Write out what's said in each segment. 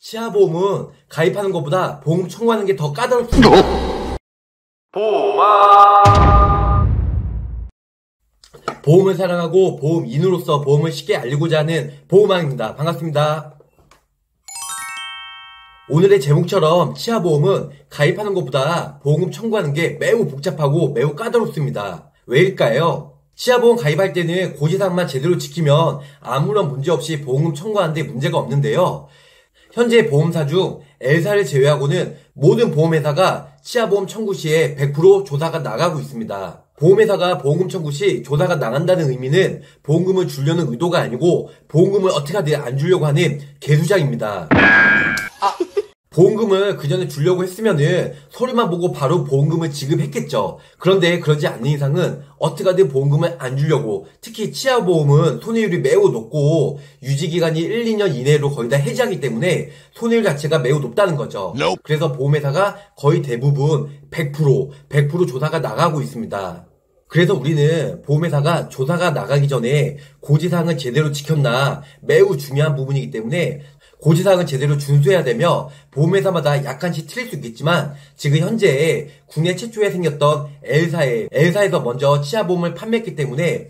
치아보험은 가입하는 것보다 보험 청구하는 게 더 까다롭습니다. 보험을 사랑하고 보험인으로서 보험을 쉽게 알리고자 하는 보험왕입니다. 반갑습니다. 오늘의 제목처럼 치아보험은 가입하는 것보다 보험금 청구하는 게 매우 복잡하고 매우 까다롭습니다. 왜일까요? 치아보험 가입할 때는 고지사항만 제대로 지키면 아무런 문제 없이 보험금 청구하는데 문제가 없는데요. 현재 보험사 중 L사를 제외하고는 모든 보험회사가 치아보험 청구 시에 100% 조사가 나가고 있습니다. 보험회사가 보험금 청구 시 조사가 나간다는 의미는 보험금을 주려는 의도가 아니고 보험금을 어떻게든 안 주려고 하는 개수작입니다. 보험금을 그 전에 주려고 했으면은 서류만 보고 바로 보험금을 지급했겠죠. 그런데 그러지 않는 이상은 어떻게든 보험금을 안 주려고 특히 치아보험은 손해율이 매우 높고 유지기간이 1, 2년 이내로 거의 다 해지하기 때문에 손해율 자체가 매우 높다는 거죠. 그래서 보험회사가 거의 대부분 100% 100% 조사가 나가고 있습니다. 그래서 우리는 보험회사가 조사가 나가기 전에 고지사항을 제대로 지켰나 매우 중요한 부분이기 때문에 고지사항을 제대로 준수해야 되며 보험회사마다 약간씩 틀릴 수 있겠지만 지금 현재 국내 최초에 생겼던 L사에 L사에서 먼저 치아보험을 판매했기 때문에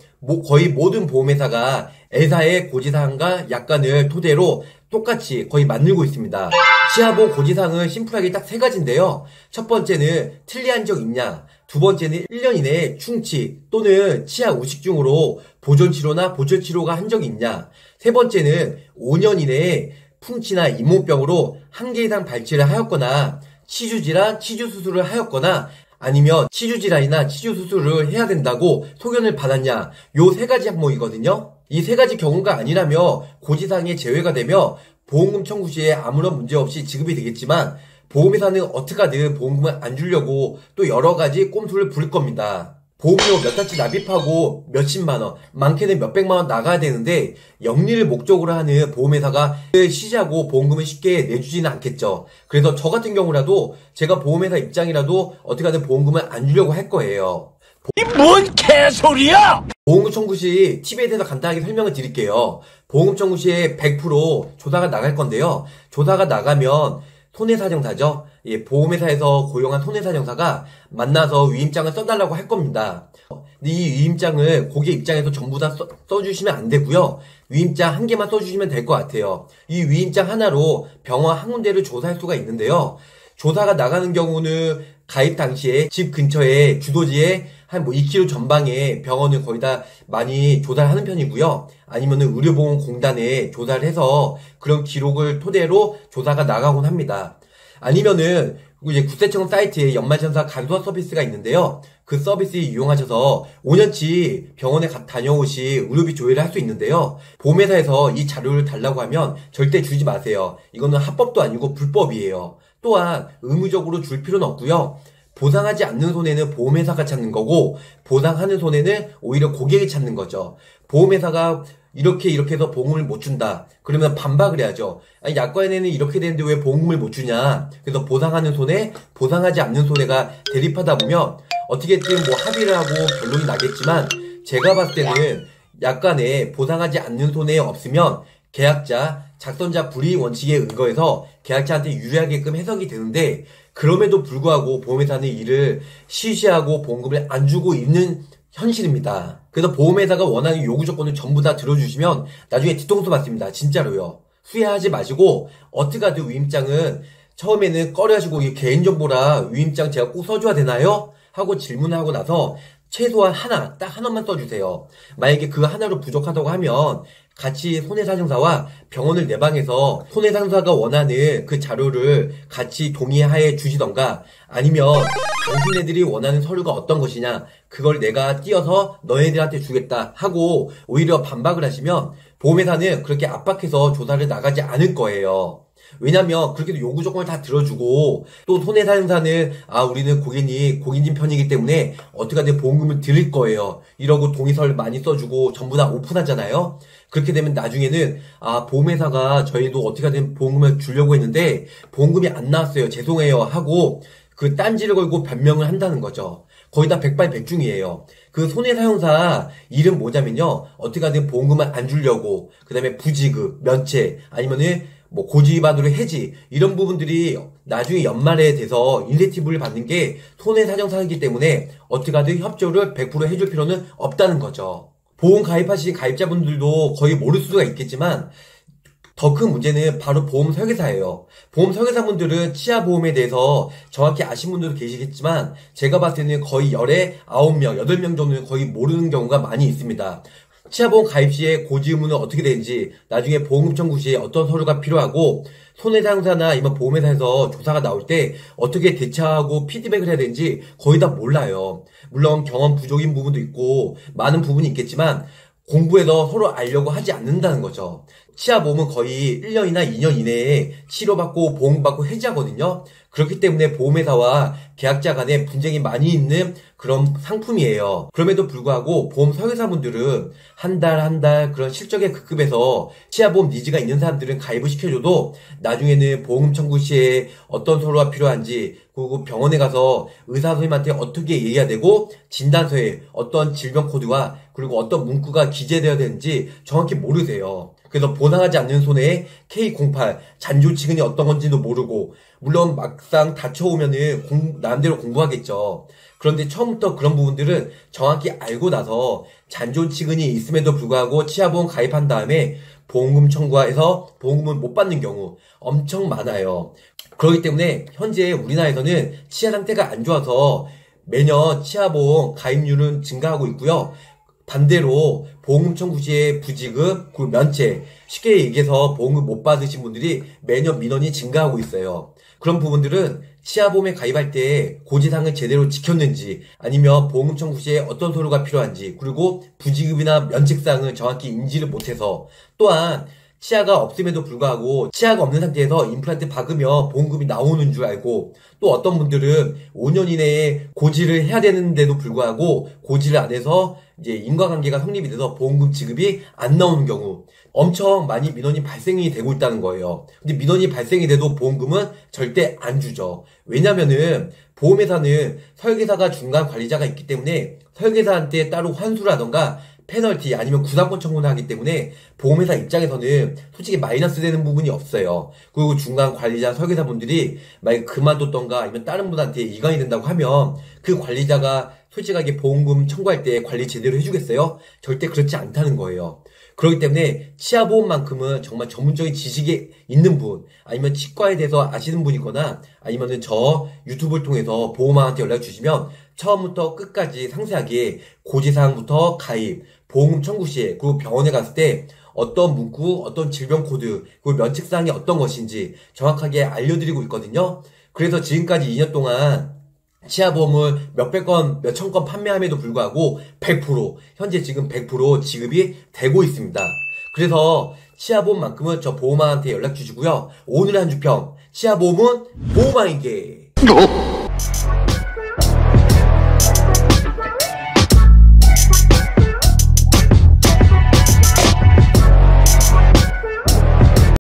거의 모든 보험회사가 L사의 고지사항과 약관을 토대로 똑같이 거의 만들고 있습니다. 치아보험 고지사항은 심플하게 딱 세 가지인데요. 첫 번째는 틀리한 적 있냐? 두 번째는 1년 이내에 충치 또는 치아 우식 중으로 보존치료나 보철치료가 한 적이 있냐? 세 번째는 5년 이내에 풍치나 잇몸병으로 한 개 이상 발치를 하였거나 치주질환, 치주수술을 하였거나 아니면 치주질환이나 치주수술을 해야 된다고 소견을 받았냐 요 세 가지 항목이거든요. 이 세 가지 경우가 아니라며 고지사항에 제외가 되며 보험금 청구 시에 아무런 문제 없이 지급이 되겠지만 보험회사는 어떻게든 보험금을 안 주려고 또 여러 가지 꼼수를 부릴 겁니다. 보험료 몇 달치 납입하고 몇십만 원, 많게는 몇백만 원 나가야 되는데 영리를 목적으로 하는 보험회사가 시지하고 보험금을 쉽게 내주지는 않겠죠. 그래서 저 같은 경우라도 제가 보험회사 입장이라도 어떻게든 보험금을 안 주려고 할 거예요. 이 뭔 개소리야! 보험금 청구 시 팁에 대해서 간단하게 설명을 드릴게요. 보험금 청구 시에 100% 조사가 나갈 건데요. 조사가 나가면 손해사정사죠. 예, 보험회사에서 고용한 손해사정사가 만나서 위임장을 써달라고 할 겁니다. 이 위임장을 고객 입장에서 전부 다 써, 써주시면 안 되고요. 위임장 한 개만 써주시면 될 것 같아요. 이 위임장 하나로 병원 한 군데를 조사할 수가 있는데요. 조사가 나가는 경우는 가입 당시에 집 근처에 주도지에 한 뭐 2km 전방에 병원을 거의 다 많이 조사를 하는 편이고요. 아니면은 의료보험공단에 조사를 해서 그런 기록을 토대로 조사가 나가곤 합니다. 아니면은 이제 국세청 사이트에 연말전사 간소화 서비스가 있는데요. 그 서비스 이용하셔서 5년치 병원에 다녀오시 의료비 조회를 할 수 있는데요. 보험회사에서 이 자료를 달라고 하면 절대 주지 마세요. 이거는 합법도 아니고 불법이에요. 또한 의무적으로 줄 필요는 없고요. 보상하지 않는 손해는 보험회사가 찾는 거고 보상하는 손해는 오히려 고객이 찾는 거죠. 보험회사가 이렇게 이렇게 해서 보험을 못 준다. 그러면 반박을 해야죠. 아니, 약관에는 이렇게 되는데 왜 보험을 못 주냐. 그래서 보상하는 손해, 보상하지 않는 손해가 대립하다 보면 어떻게든 뭐 합의를 하고 결론이 나겠지만 제가 봤을 때는 약관에 보상하지 않는 손해 없으면 계약자, 작성자 불이익 원칙에 의거해서 계약자한테 유리하게끔 해석이 되는데 그럼에도 불구하고 보험회사는 이를 시시하고 보험금을 안 주고 있는 현실입니다. 그래서 보험회사가 원하는 요구 조건을 전부 다 들어주시면 나중에 뒤통수 받습니다. 진짜로요. 후회하지 마시고 어떻게 하든 위임장은 처음에는 꺼려하시고 개인정보라 위임장 제가 꼭 써줘야 되나요? 하고 질문하고 나서 최소한 하나, 딱 하나만 써주세요. 만약에 그 하나로 부족하다고 하면 같이 손해사정사와 병원을 내방해서 손해사정사가 원하는 그 자료를 같이 동의하에 주시던가 아니면 당신네들이 원하는 서류가 어떤 것이냐 그걸 내가 띄어서 너희들한테 주겠다 하고 오히려 반박을 하시면 보험회사는 그렇게 압박해서 조사를 나가지 않을 거예요. 왜냐면 그렇게 요구 조건을 다 들어주고 또 손해사용사는 아 우리는 고객님 고객님 편이기 때문에 어떻게든 보험금을 드릴 거예요. 이러고 동의서를 많이 써주고 전부 다 오픈하잖아요. 그렇게 되면 나중에는 아 보험회사가 저희도 어떻게든 보험금을 주려고 했는데 보험금이 안 나왔어요. 죄송해요 하고 그 딴지를 걸고 변명을 한다는 거죠. 거의 다 백발백중이에요. 그 손해사용사 이름 뭐냐면요. 어떻게든 보험금을 안 주려고 그 다음에 부지급, 면책 아니면은 뭐 고지반으로 해지 이런 부분들이 나중에 연말에 돼서 인센티브를 받는 게 손해사정상이기 때문에 어떻게 하든 협조를 100% 해줄 필요는 없다는 거죠. 보험 가입하신 가입자분들도 거의 모를 수가 있겠지만 더 큰 문제는 바로 보험 설계사예요. 보험 설계사분들은 치아 보험에 대해서 정확히 아신 분들도 계시겠지만 제가 봤을 때는 거의 열에 9명, 8명 정도는 거의 모르는 경우가 많이 있습니다. 치아보험 가입 시에 고지 의무는 어떻게 되는지, 나중에 보험금 청구 시에 어떤 서류가 필요하고, 손해사용사나 아니면 보험회사에서 조사가 나올 때 어떻게 대처하고 피드백을 해야 되는지 거의 다 몰라요. 물론 경험 부족인 부분도 있고, 많은 부분이 있겠지만, 공부해서 서로 알려고 하지 않는다는 거죠. 치아 보험은 거의 1년이나 2년 이내에 치료받고 보험받고 해지하거든요. 그렇기 때문에 보험회사와 계약자 간에 분쟁이 많이 있는 그런 상품이에요. 그럼에도 불구하고 보험 설계사분들은 한 달 한 달 그런 실적의 급급해서 치아보험 니즈가 있는 사람들은 가입을 시켜줘도 나중에는 보험 청구 시에 어떤 서류가 필요한지 그리고 병원에 가서 의사 선생님한테 어떻게 얘기해야 되고 진단서에 어떤 질병 코드와 그리고 어떤 문구가 기재되어야 되는지 정확히 모르세요. 그래서 보상하지 않는 손해에 K08 잔조치근이 어떤 건지도 모르고 물론 막상 다쳐오면은 공, 나름대로 공부하겠죠. 그런데 처음부터 그런 부분들은 정확히 알고 나서 잔존 치근이 있음에도 불구하고 치아보험 가입한 다음에 보험금 청구해서 보험금을 못 받는 경우 엄청 많아요. 그렇기 때문에 현재 우리나라에서는 치아 상태가 안 좋아서 매년 치아보험 가입률은 증가하고 있고요. 반대로 보험금 청구 시에 부지급, 그리고 면책, 쉽게 얘기해서 보험금 못 받으신 분들이 매년 민원이 증가하고 있어요. 그런 부분들은 치아보험에 가입할 때 고지사항을 제대로 지켰는지 아니면 보험금 청구 시에 어떤 서류가 필요한지 그리고 부지급이나 면책사항을 정확히 인지를 못해서 또한 치아가 없음에도 불구하고 치아가 없는 상태에서 임플란트 박으면 보험금이 나오는 줄 알고 또 어떤 분들은 5년 이내에 고지를 해야 되는데도 불구하고 고지를 안 해서 이제 인과관계가 성립이 돼서 보험금 지급이 안 나오는 경우 엄청 많이 민원이 발생이 되고 있다는 거예요. 근데 민원이 발생이 돼도 보험금은 절대 안 주죠. 왜냐면은 보험회사는 설계사가 중간 관리자가 있기 때문에 설계사한테 따로 환수라던가 페널티 아니면 구상권 청구를 하기 때문에 보험회사 입장에서는 솔직히 마이너스 되는 부분이 없어요. 그리고 중간 관리자 설계사분들이 만약 그만뒀던가 아니면 다른 분한테 이관이 된다고 하면 그 관리자가 솔직하게 보험금 청구할 때 관리 제대로 해주겠어요? 절대 그렇지 않다는 거예요. 그렇기 때문에 치아보험만큼은 정말 전문적인 지식이 있는 분, 아니면 치과에 대해서 아시는 분이거나, 아니면은 저 유튜브를 통해서 보험왕한테 연락 주시면 처음부터 끝까지 상세하게 고지사항부터 가입, 보험금 청구 시에, 그리고 병원에 갔을 때 어떤 문구, 어떤 질병 코드, 그리고 면책사항이 어떤 것인지 정확하게 알려드리고 있거든요. 그래서 지금까지 2년 동안 치아보험을 몇백 건, 몇천 건 판매함에도 불구하고 100%, 현재 지금 100% 지급이 되고 있습니다. 그래서 치아보험만큼은 저 보험왕한테 연락 주시고요. 오늘의 한 줄 평, 치아보험은 보험왕에게. you